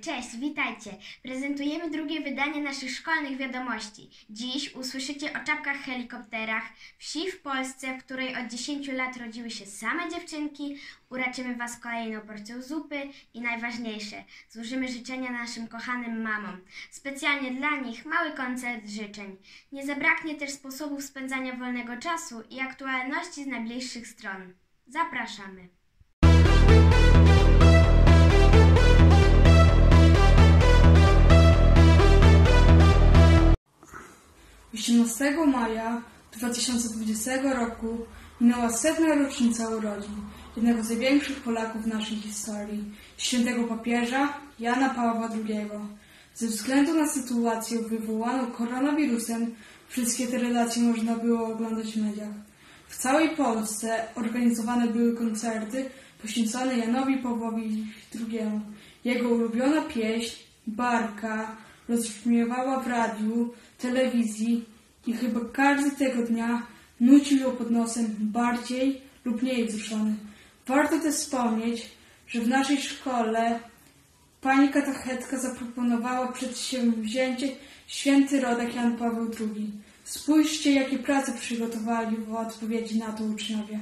cześć, witajcie. Prezentujemy drugie wydanie naszych szkolnych wiadomości. Dziś usłyszycie o czapkach helikopterach, wsi w Polsce, w której od 10 lat rodziły się same dziewczynki, uraczymy Was kolejną porcją zupy i najważniejsze, złożymy życzenia naszym kochanym mamom. Specjalnie dla nich mały koncert życzeń. Nie zabraknie też sposobów spędzania wolnego czasu i aktualności z najbliższych stron. Zapraszamy. 18 maja 2020 roku minęła setna rocznica urodzin jednego z największych Polaków w naszej historii, świętego papieża Jana Pawła II. Ze względu na sytuację wywołaną koronawirusem, wszystkie te relacje można było oglądać w mediach. W całej Polsce organizowane były koncerty poświęcone Janowi Pawłowi II. Jego ulubiona pieśń, Barka, rozbrzmiewała w radiu, telewizji i chyba każdy tego dnia nucił ją pod nosem bardziej lub mniej wzruszony. Warto też wspomnieć, że w naszej szkole pani katechetka zaproponowała przedsięwzięcie Święty Rodak Jan Paweł II. Spójrzcie, jakie prace przygotowali w odpowiedzi na to uczniowie.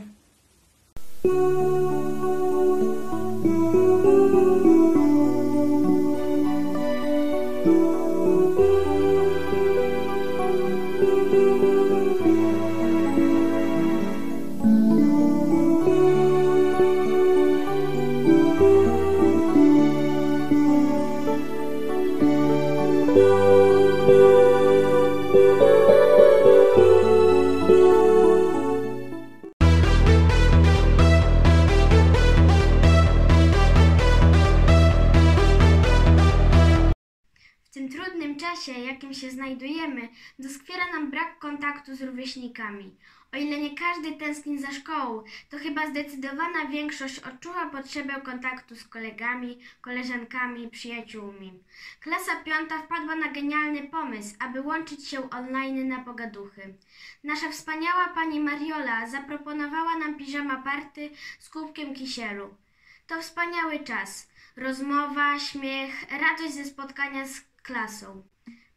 Czasie, jakim się znajdujemy, doskwiera nam brak kontaktu z rówieśnikami. O ile nie każdy tęskni za szkołą, to chyba zdecydowana większość odczuwa potrzebę kontaktu z kolegami, koleżankami, przyjaciółmi. Klasa piąta wpadła na genialny pomysł, aby łączyć się online na pogaduchy. Nasza wspaniała pani Mariola zaproponowała nam piżama party z kubkiem kisielu. To wspaniały czas. Rozmowa, śmiech, radość ze spotkania z klasą.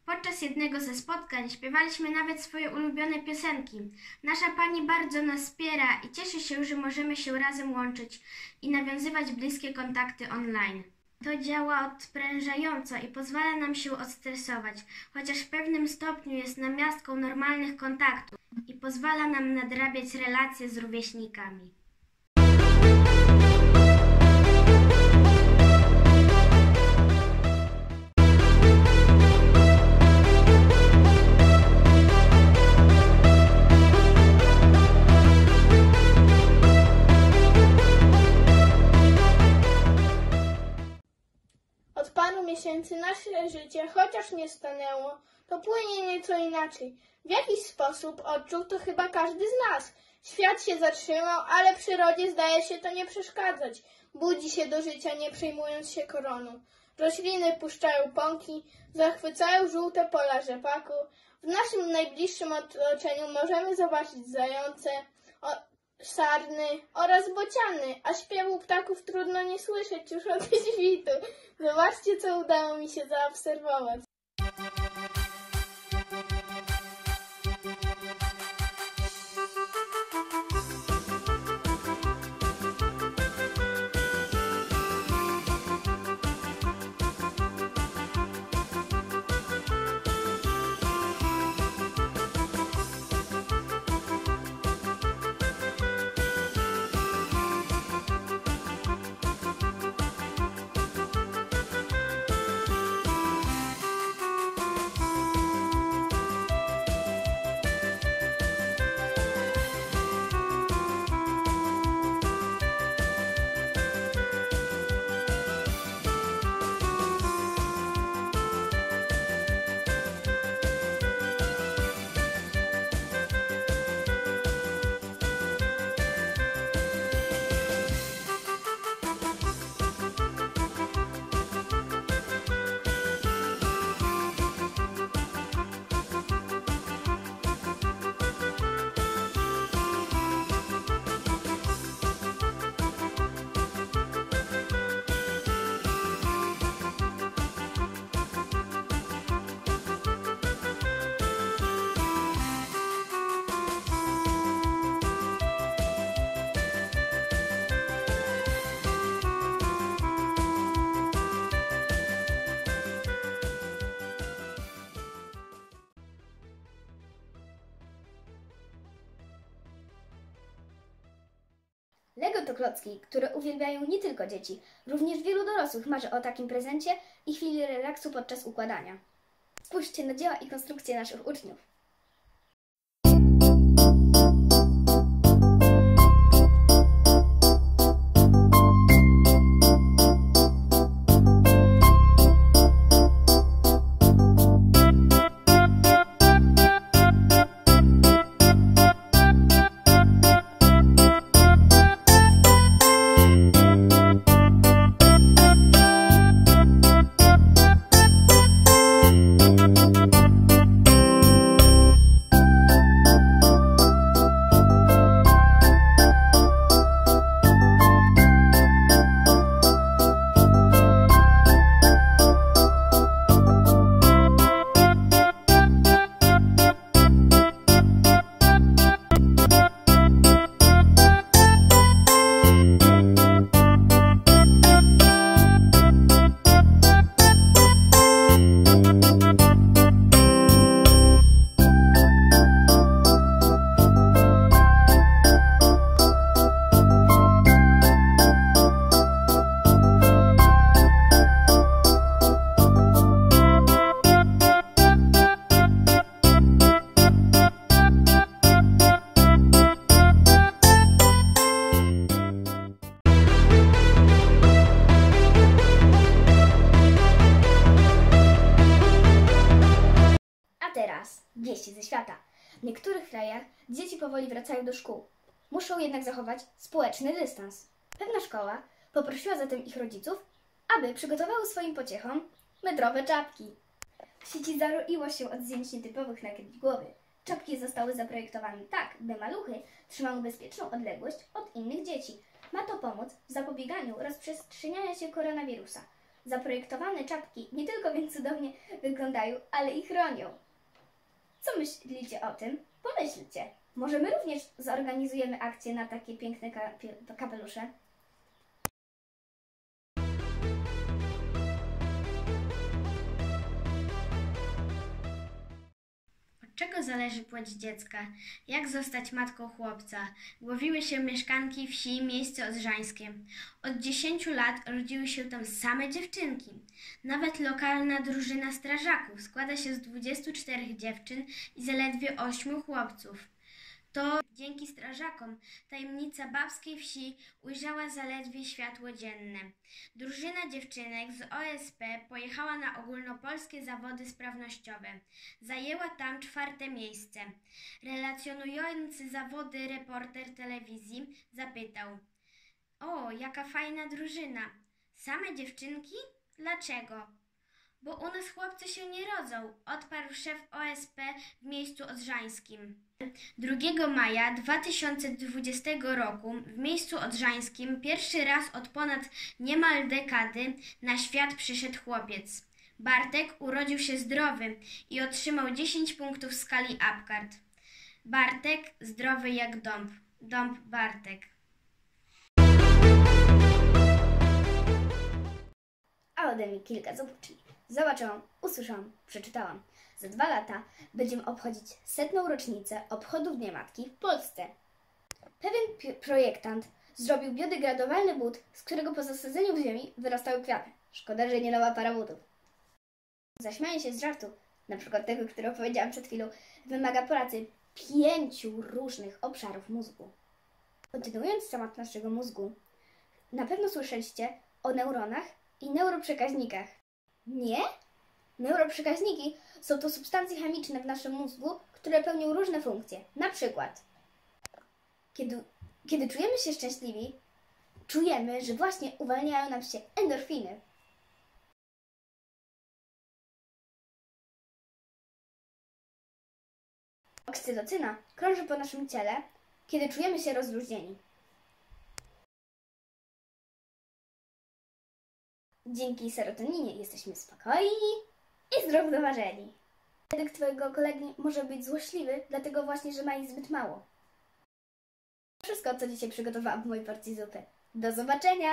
Podczas jednego ze spotkań śpiewaliśmy nawet swoje ulubione piosenki. Nasza pani bardzo nas wspiera i cieszy się, że możemy się razem łączyć i nawiązywać bliskie kontakty online. To działa odprężająco i pozwala nam się odstresować, chociaż w pewnym stopniu jest namiastką normalnych kontaktów i pozwala nam nadrabiać relacje z rówieśnikami. Życie, chociaż nie stanęło, to płynie nieco inaczej. W jakiś sposób odczuł to chyba każdy z nas. Świat się zatrzymał, ale przyrodzie zdaje się to nie przeszkadzać. Budzi się do życia, nie przejmując się koroną. Rośliny puszczają pąki, zachwycają żółte pola rzepaku. W naszym najbliższym otoczeniu możemy zobaczyć zające, sarny oraz bociany, a śpiewu ptaków trudno nie słyszeć już od świtu. Zobaczcie, co udało mi się zaobserwować. Klocki, które uwielbiają nie tylko dzieci. Również wielu dorosłych marzy o takim prezencie i chwili relaksu podczas układania. Spójrzcie na dzieła i konstrukcje naszych uczniów. Wieści ze świata. W niektórych krajach dzieci powoli wracają do szkół. Muszą jednak zachować społeczny dystans. Pewna szkoła poprosiła zatem ich rodziców, aby przygotowały swoim pociechom metrowe czapki. W sieci zaroiło się od zdjęć nietypowych nakryć głowy. Czapki zostały zaprojektowane tak, by maluchy trzymały bezpieczną odległość od innych dzieci. Ma to pomóc w zapobieganiu rozprzestrzeniania się koronawirusa. Zaprojektowane czapki nie tylko więc cudownie wyglądają, ale i chronią. Co myślicie o tym? Pomyślcie. Może my również zorganizujemy akcję na takie piękne kapelusze? Czego zależy płeć dziecka? Jak zostać matką chłopca? Głowiły się mieszkanki wsi miejsce odrzańskie. Od 10 lat rodziły się tam same dziewczynki. Nawet lokalna drużyna strażaków składa się z 24 dziewczyn i zaledwie 8 chłopców. To dzięki strażakom tajemnica babskiej wsi ujrzała zaledwie światło dzienne. Drużyna dziewczynek z OSP pojechała na ogólnopolskie zawody sprawnościowe. Zajęła tam czwarte miejsce. Relacjonujący zawody reporter telewizji zapytał: O, jaka fajna drużyna! Same dziewczynki? Dlaczego? Bo u nas chłopcy się nie rodzą, odparł szef OSP w miejscu odrzańskim. 2 maja 2020 roku w miejscu odrzańskim pierwszy raz od ponad niemal dekady na świat przyszedł chłopiec. Bartek urodził się zdrowy i otrzymał 10 punktów w skali Apgard. Bartek zdrowy jak dąb. Dąb Bartek. A ode mnie kilka zobaczeń. Zobaczyłam, usłyszałam, przeczytałam. Za dwa lata będziemy obchodzić setną rocznicę obchodów Dnia Matki w Polsce. Pewien projektant zrobił biodegradowalny but, z którego po zasadzeniu w ziemi wyrastały kwiaty. Szkoda, że nie nowa para butów. Zaśmianie się z żartu, na przykład tego, który opowiedziałam przed chwilą, wymaga pracy pięciu różnych obszarów mózgu. Kontynuując temat naszego mózgu, na pewno słyszeliście o neuronach i neuroprzekaźnikach. Nie? Neuroprzekaźniki są to substancje chemiczne w naszym mózgu, które pełnią różne funkcje. Na przykład, kiedy, kiedy czujemy się szczęśliwi, czujemy, że właśnie uwalniają nam się endorfiny. Oksytocyna krąży po naszym ciele, kiedy czujemy się rozluźnieni. Dzięki serotoninie jesteśmy spokojni i zrównoważeni. Według Twojego kolegi może być złośliwy, dlatego właśnie, że ma ich zbyt mało. Wszystko, co dzisiaj przygotowałam w mojej porcji zupy. Do zobaczenia!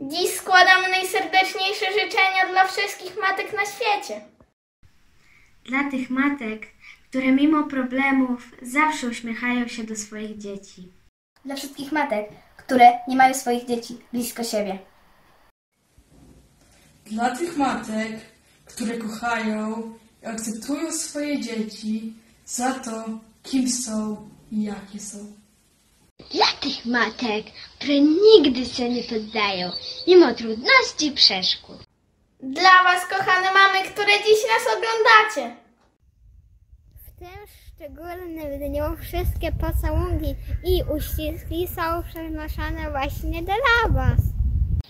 Dziś składamy najserdeczniejsze życzenia dla wszystkich matek na świecie. Dla tych matek, które mimo problemów zawsze uśmiechają się do swoich dzieci. Dla wszystkich matek, które nie mają swoich dzieci blisko siebie. Dla tych matek, które kochają i akceptują swoje dzieci za to, kim są i jakie są. Dla tych matek, które nigdy się nie poddają, mimo trudności i przeszkód. Dla Was, kochane mamy, które dziś nas oglądacie. W tym szczególnym dniu wszystkie pocałunki i uściski są przenoszone właśnie dla Was.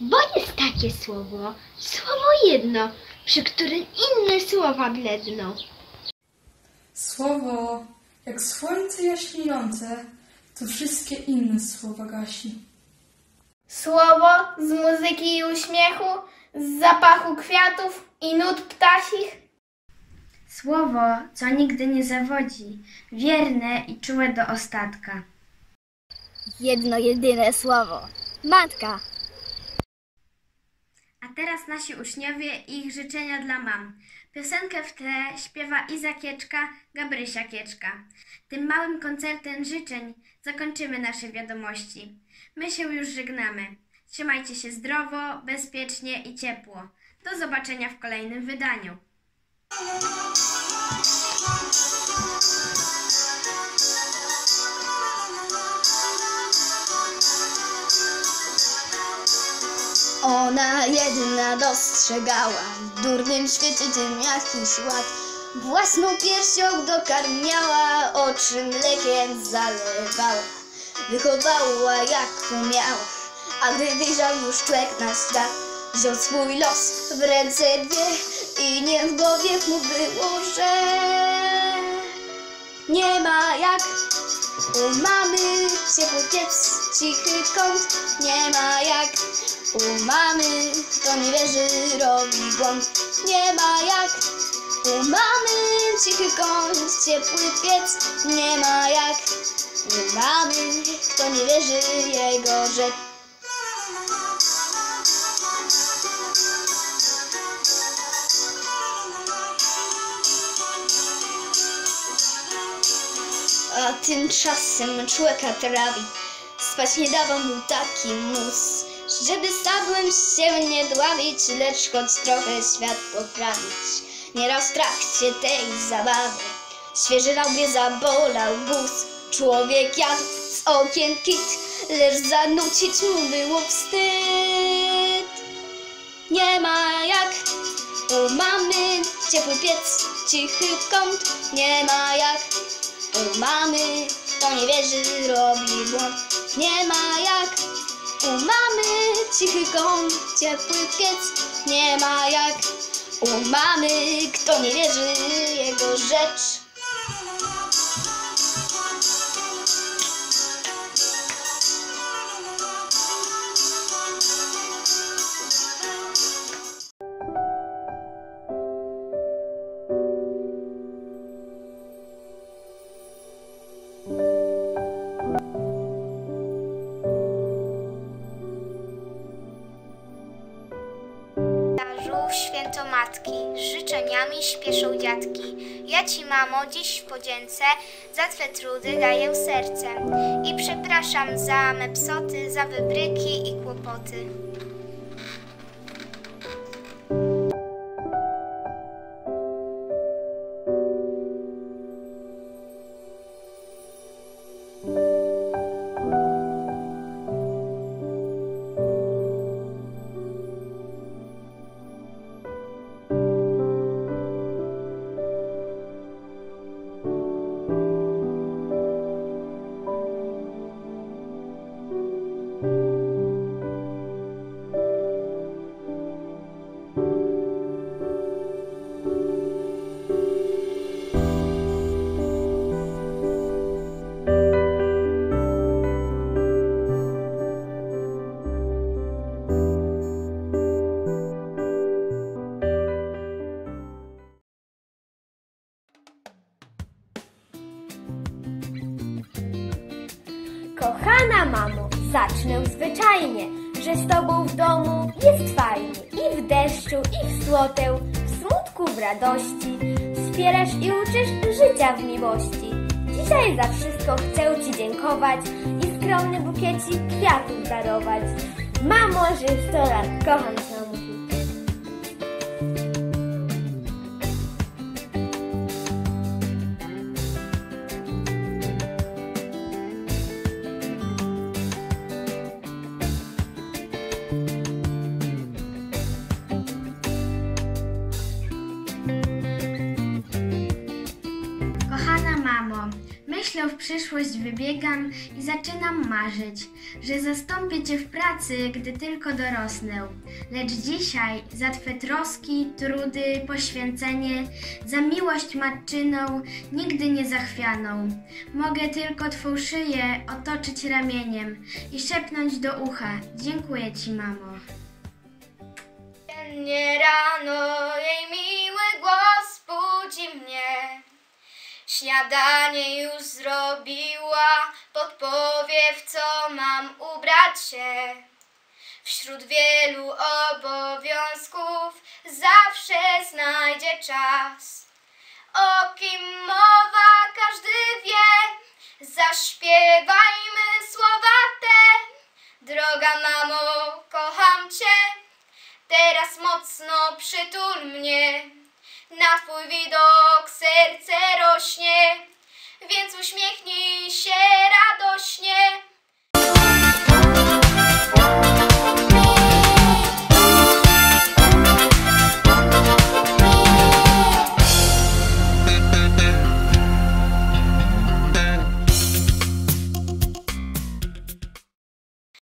Bo jest takie słowo, słowo jedno, przy którym inne słowa bledną. Słowo, jak słońce jaśniejące, to wszystkie inne słowa gasi. Słowo z muzyki i uśmiechu, z zapachu kwiatów i nut ptasich. Słowo, co nigdy nie zawodzi, wierne i czułe do ostatka. Jedno jedyne słowo. Matka. A teraz nasi uczniowie i ich życzenia dla mam. Piosenkę w tle śpiewa Iza Kieczka, Gabrysia Kieczka. Tym małym koncertem życzeń zakończymy nasze wiadomości. My się już żegnamy. Trzymajcie się zdrowo, bezpiecznie i ciepło. Do zobaczenia w kolejnym wydaniu. Ona jedna dostrzegała w durnym świecie tym jakiś ład. Własną piersią dokarmiała, oczy mlekiem zalewała. Wychowała jak umiała, a gdy wyjrzał już człowiek na świat, wziął swój los w ręce dwie i nie w głowie mu było, że nie ma jak u mamy ciepły piec, cichy kąt, nie ma jak u mamy, kto nie wierzy, robi błąd. Nie ma jak u mamy, cichy kąt, ciepły piec. Nie ma jak u mamy, kto nie wierzy, jego rzecz. A tymczasem człowieka trawi, spać nie dawał mu taki mus. Żeby sadłem się nie dławić, lecz choć trochę świat poprawić. Nieraz w trakcie tej zabawy świeży łbie zabolał bus. Człowiek jadł z okien kit, lecz zanucić mu było wstyd. Nie ma jak u mamy ciepły piec, cichy kąt. Nie ma jak mamy, kto nie wierzy, robi błąd. Nie ma jak u mamy cichy kąt, ciepły piec. Nie ma jak u mamy, kto nie wierzy, jego rzecz. Świętomatki, życzeniami śpieszą dziadki. Ja ci, mamo, dziś w podzięce za twe trudy daję serce. I przepraszam za me psoty, za wybryki i kłopoty. Kochana mamo, zacznę zwyczajnie, że z tobą w domu jest fajnie. I w deszczu, i w słoteł, w smutku, w radości. wspierasz i uczysz życia w miłości. Dzisiaj za wszystko chcę Ci dziękować i skromny bukiecik kwiatów darować. Mamo, żyj 100 lat, kocham Cię, przyszłość wybiegam i zaczynam marzyć, że zastąpię Cię w pracy, gdy tylko dorosnę. Lecz dzisiaj za Twe troski, trudy, poświęcenie, za miłość matczyną, nigdy nie zachwianą. Mogę tylko Twą szyję otoczyć ramieniem i szepnąć do ucha. Dziękuję Ci, mamo. Nie rano jej miły głos budzi mnie. Śniadanie już zrobiła, podpowie w co mam ubrać się. Wśród wielu obowiązków zawsze znajdzie czas. O kim mowa każdy wie, zaśpiewajmy słowa te. Droga mamo, kocham cię. Teraz mocno przytul mnie, na twój widok serce rośnie, więc uśmiechnij się radośnie.